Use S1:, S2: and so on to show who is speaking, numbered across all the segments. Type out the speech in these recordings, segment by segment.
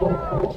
S1: Oh,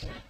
S1: Thank you.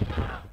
S1: Yeah.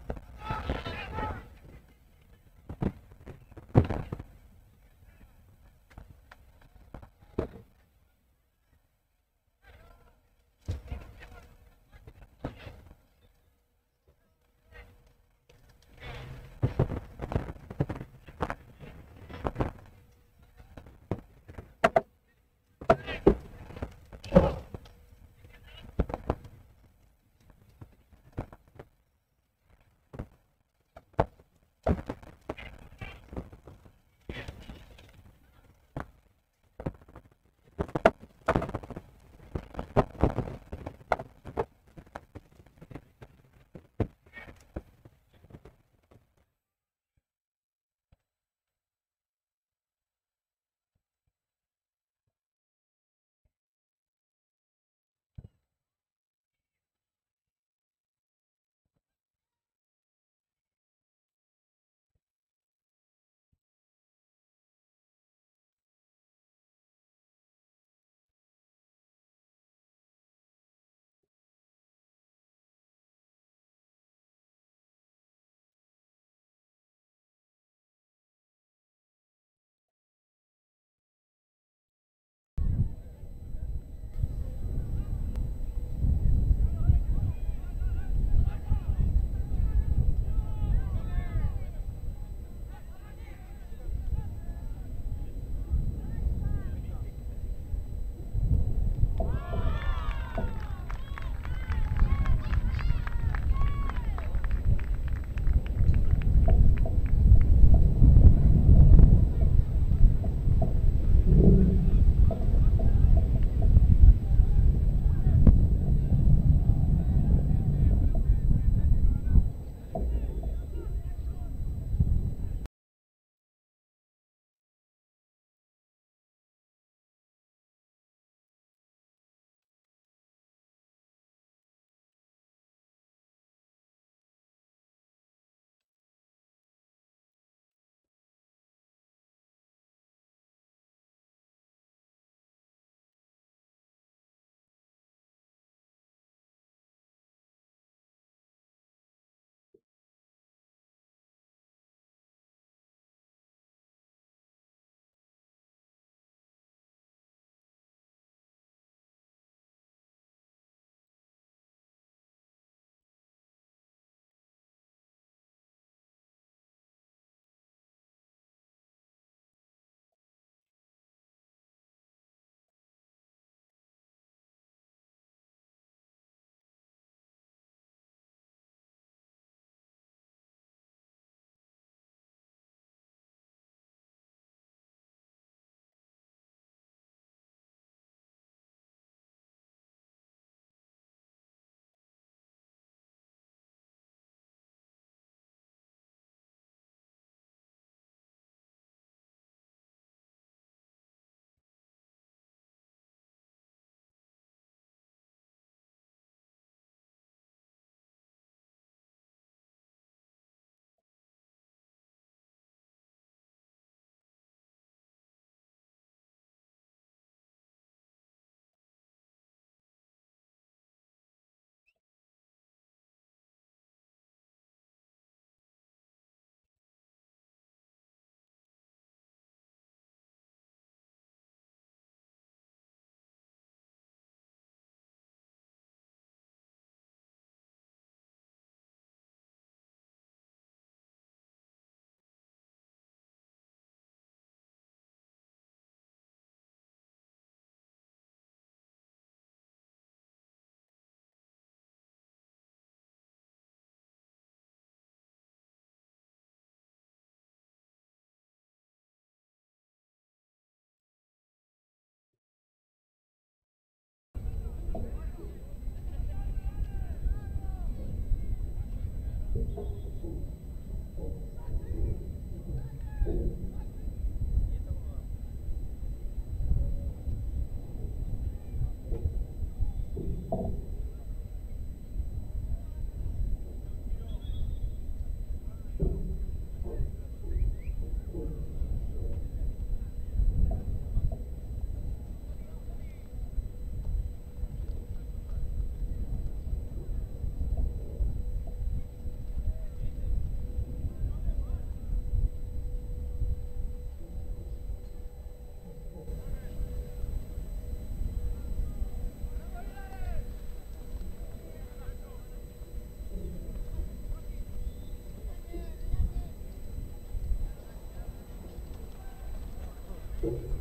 S1: Thank you.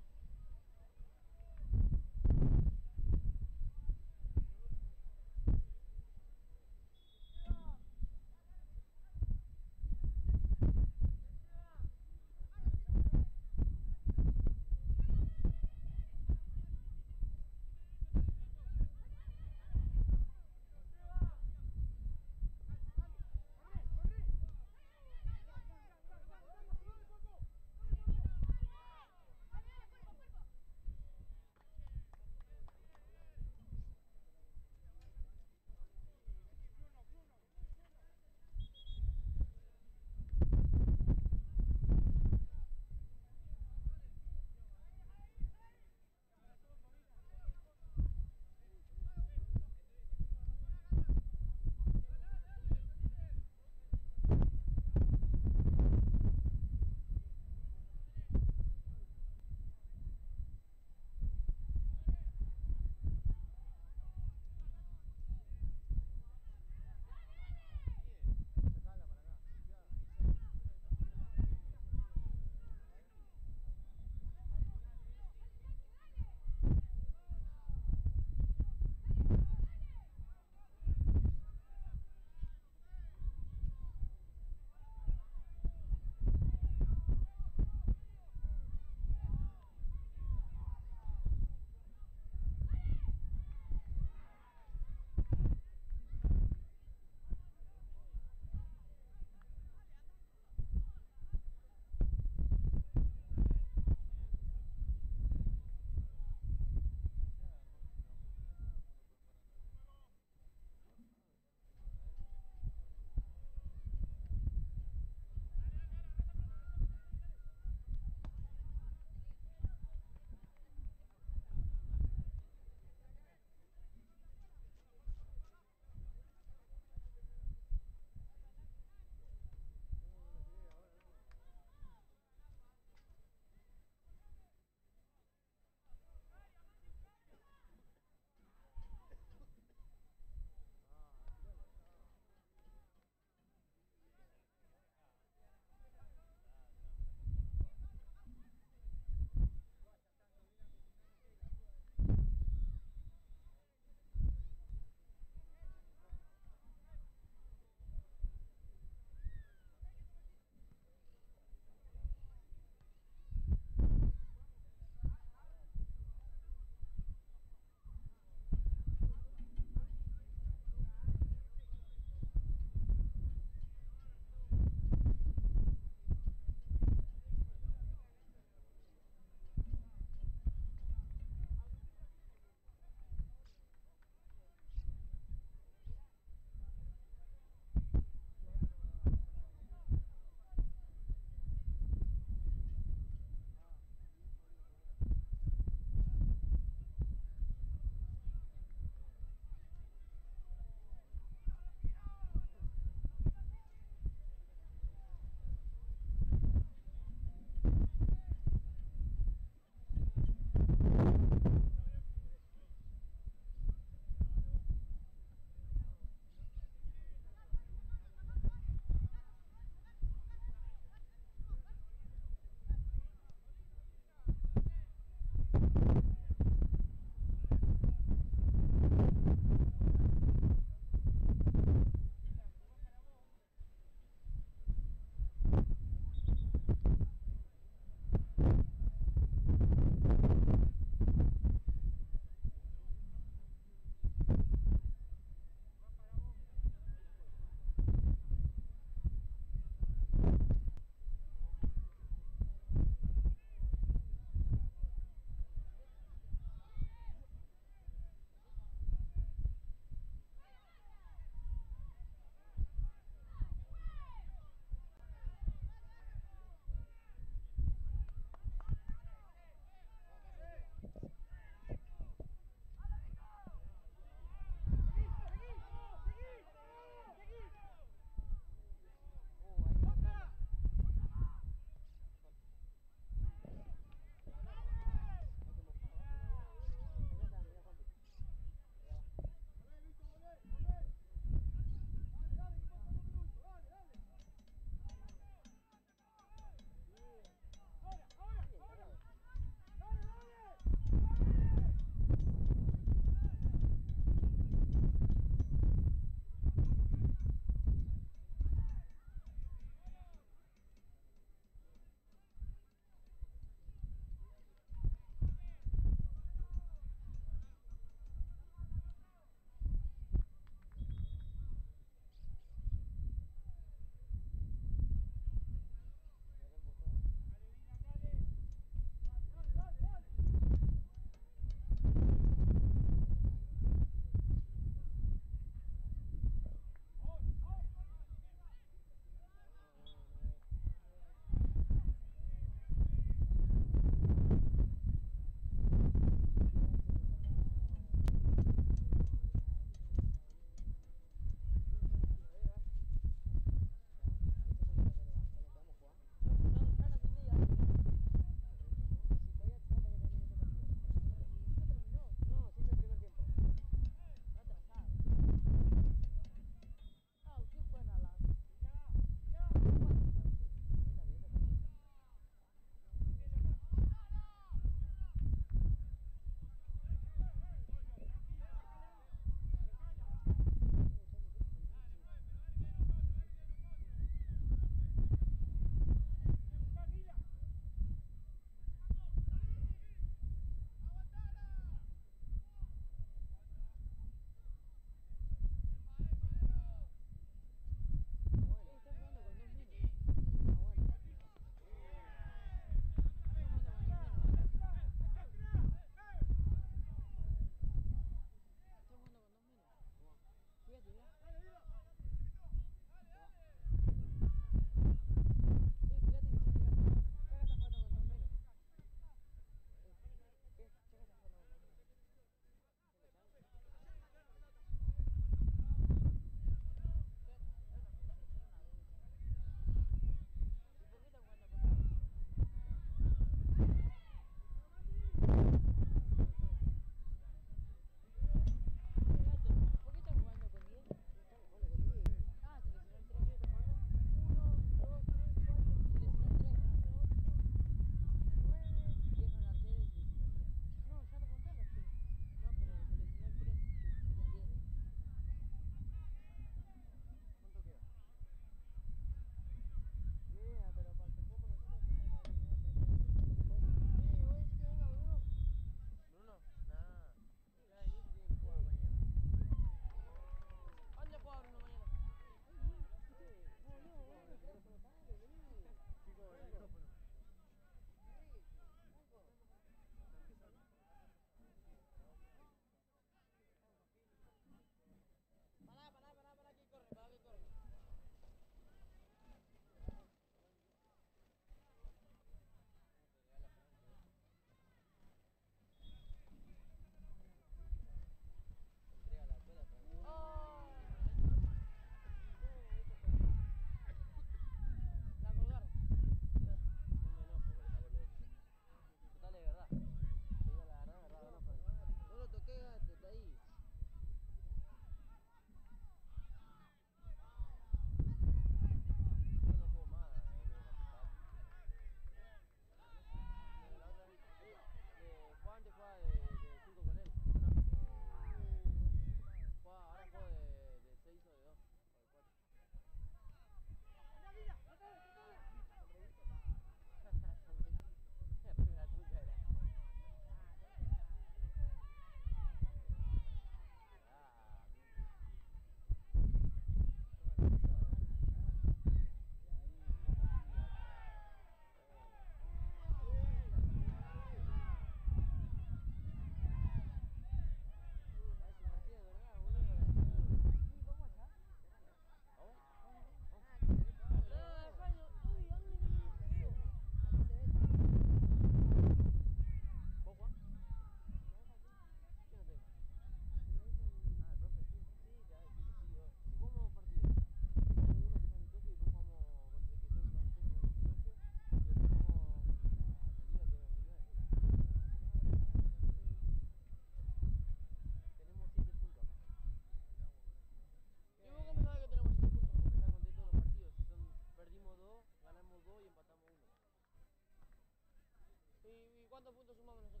S1: Zoom over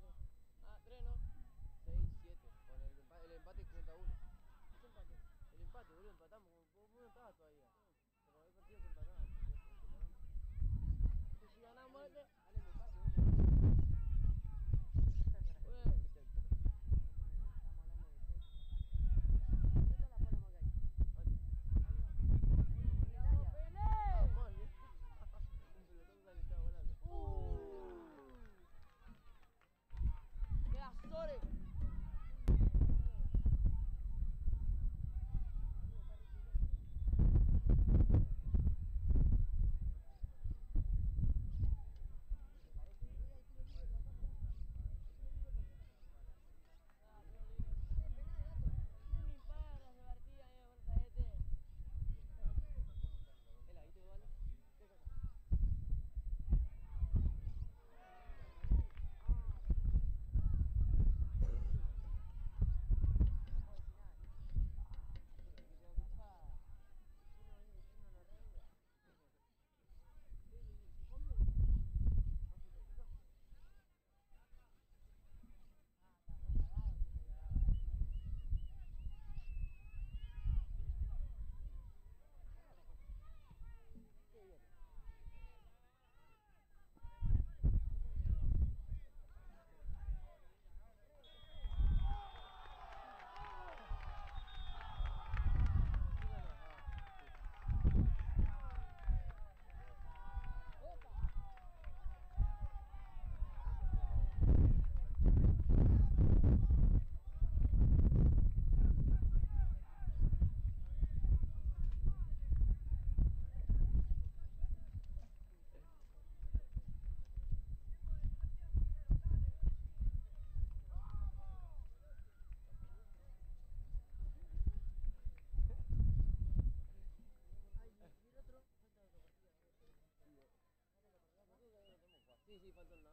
S1: বেশি পছন্দ